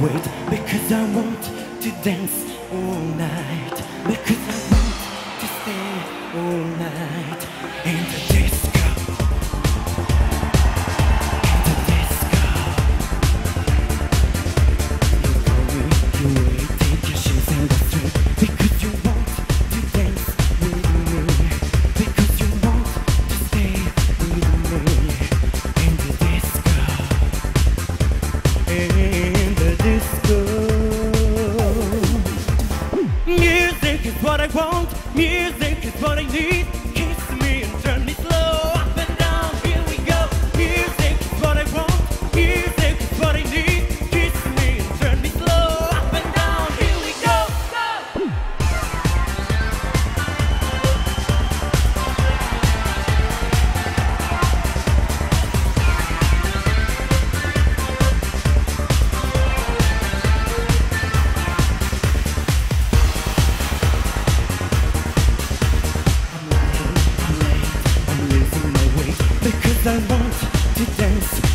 wait because I want to dance all night. Because I want to stay all night. In the disco what I want, music is what I need. I want to dance